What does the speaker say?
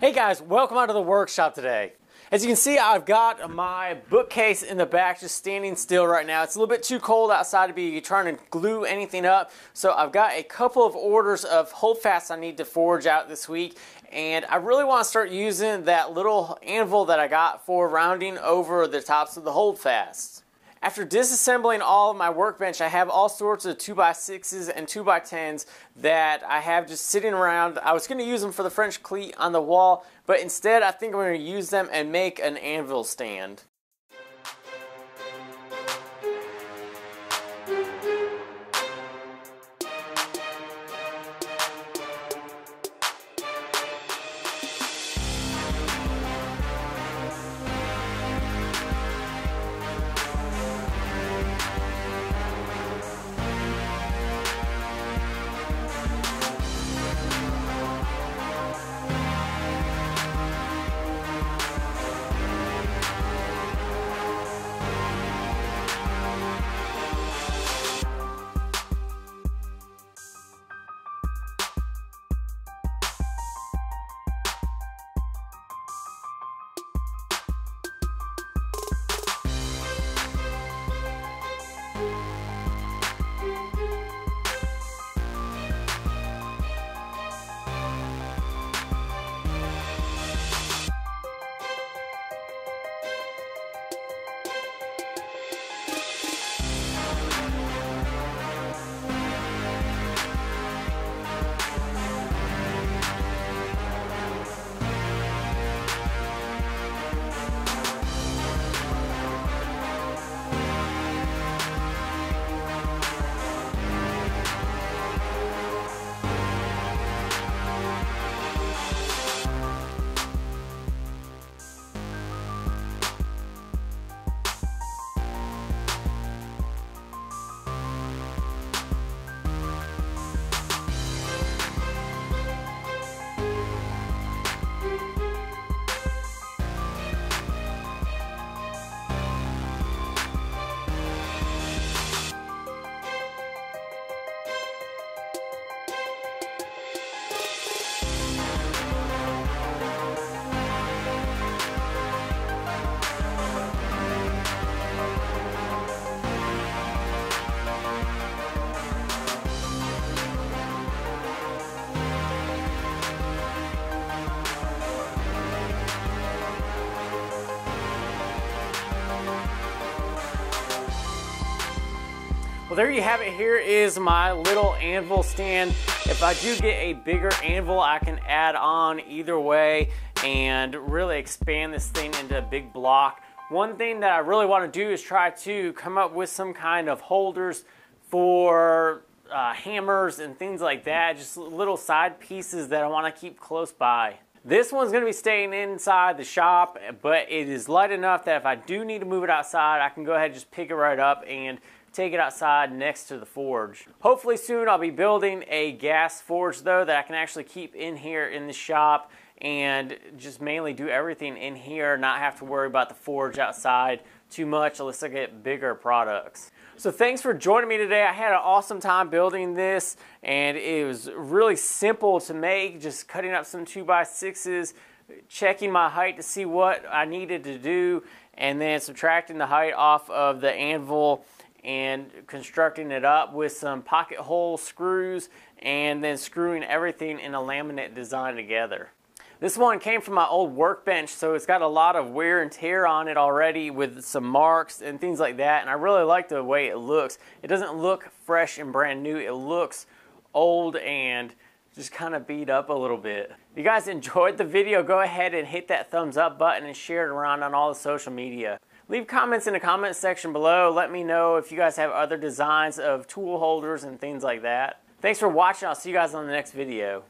Hey guys, welcome out to the workshop today. As you can see, I've got my bookcase in the back just standing still right now. It's a little bit too cold outside to be trying to glue anything up. So I've got a couple of orders of holdfasts I need to forge out this week. And I really want to start using that little anvil that I got for rounding over the tops of the holdfasts. After disassembling all of my workbench, I have all sorts of 2x6s and 2x10s that I have just sitting around. I was going to use them for the French cleat on the wall, but instead I think I'm going to use them and make an anvil stand. Well, there you have it. Here is my little anvil stand. If I do get a bigger anvil, I can add on either way and really expand this thing into a big block. One thing that I really want to do is try to come up with some kind of holders for uh, hammers and things like that, just little side pieces that I want to keep close by. This one's going to be staying inside the shop, but it is light enough that if I do need to move it outside, I can go ahead and just pick it right up and take it outside next to the forge. Hopefully soon I'll be building a gas forge though that I can actually keep in here in the shop and just mainly do everything in here, not have to worry about the forge outside too much unless I get bigger products. So thanks for joining me today. I had an awesome time building this and it was really simple to make, just cutting up some 2x6s, checking my height to see what I needed to do, and then subtracting the height off of the anvil and constructing it up with some pocket hole screws and then screwing everything in a laminate design together. This one came from my old workbench, so it's got a lot of wear and tear on it already with some marks and things like that, and I really like the way it looks. It doesn't look fresh and brand new, it looks old and just kind of beat up a little bit. If you guys enjoyed the video, go ahead and hit that thumbs up button and share it around on all the social media. Leave comments in the comment section below. Let me know if you guys have other designs of tool holders and things like that. Thanks for watching. I'll see you guys on the next video.